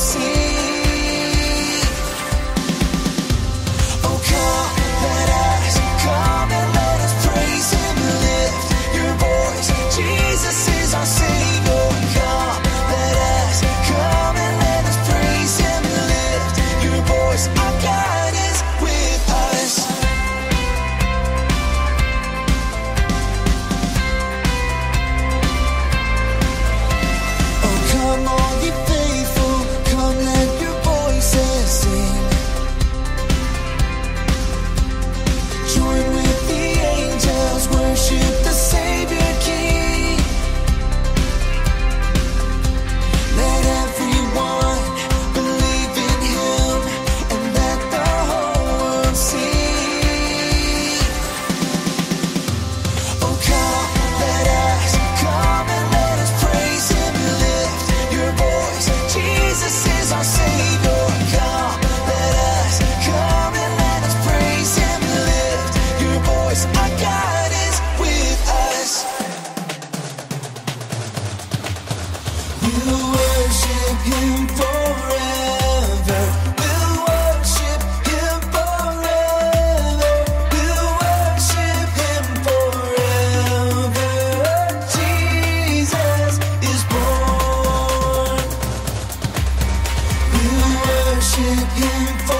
see shit can't